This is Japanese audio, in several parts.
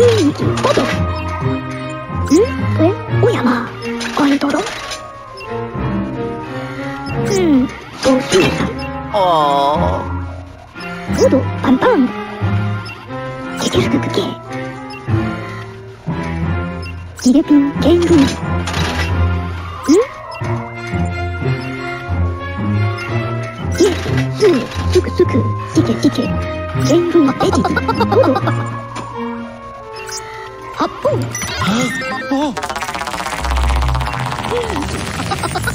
雰囲気おとん。えおやまアイドルうん。おすいさん。おどパンパンチキスククケギレピンケングん。イエスースクスクシケシケングエジおど発砲ああ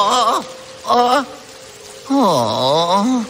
어, 어, 어. 어.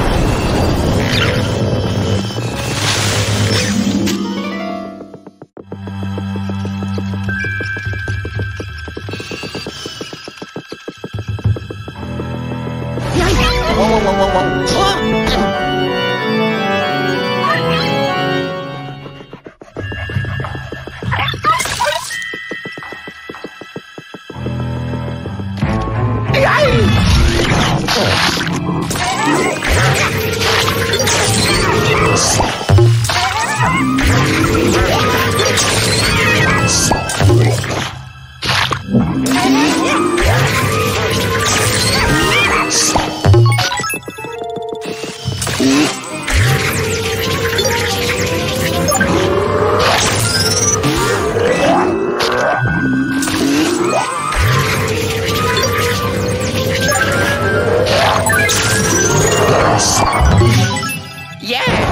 Música Yeah!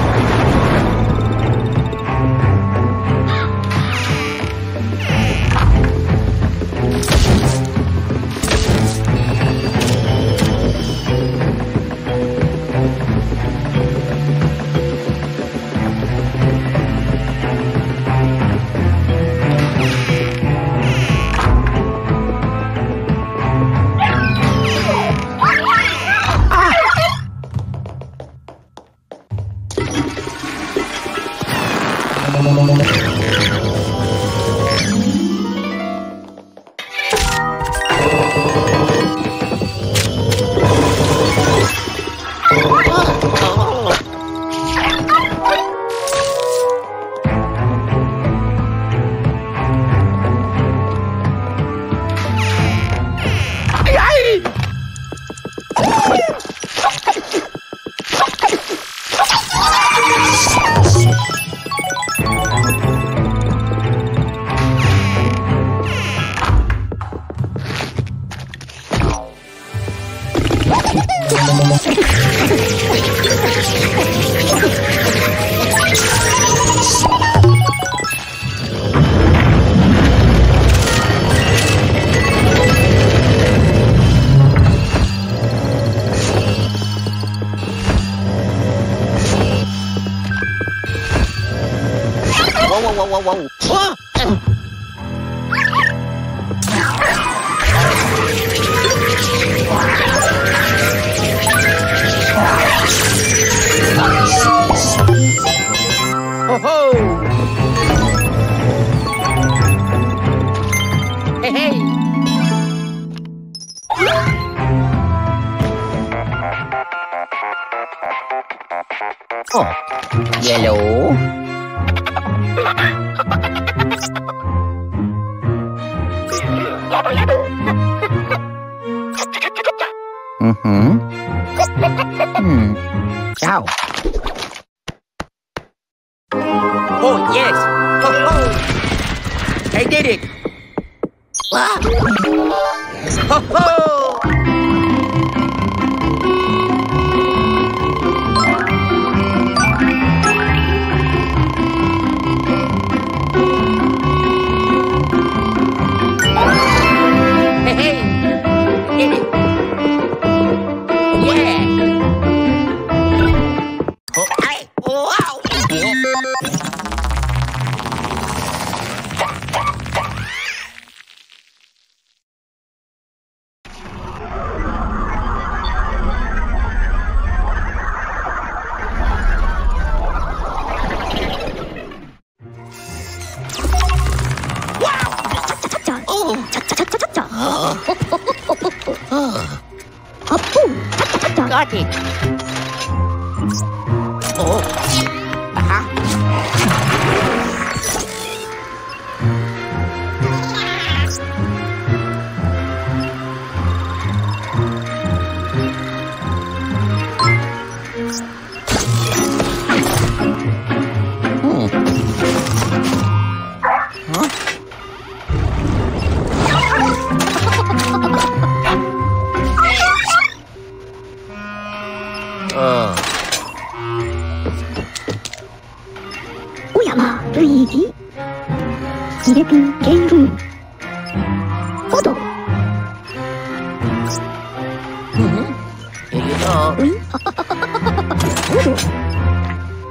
Wow, wow. Ah! Ho ho! Hey hey! Oh, yellow. Mm-hmm. Hmm. Ciao. Oh, yes. Ho, ho. I did it. Ah. Ho, ho. Uh. 小山ルイージ。ギレプンゲイルン。オド。Mhm. Here you go. ウィン。オド。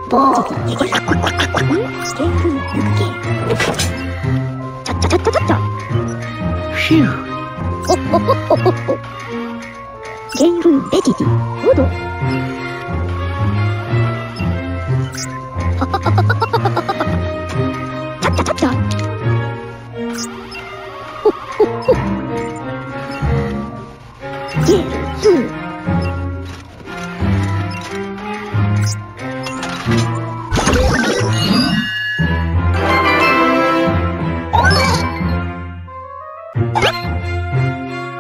ボー。ゲイルン。ゲイルン。ユッケ。チャチャチャチャチャチャ。Phew. ほっほほほほっほ。ゲイ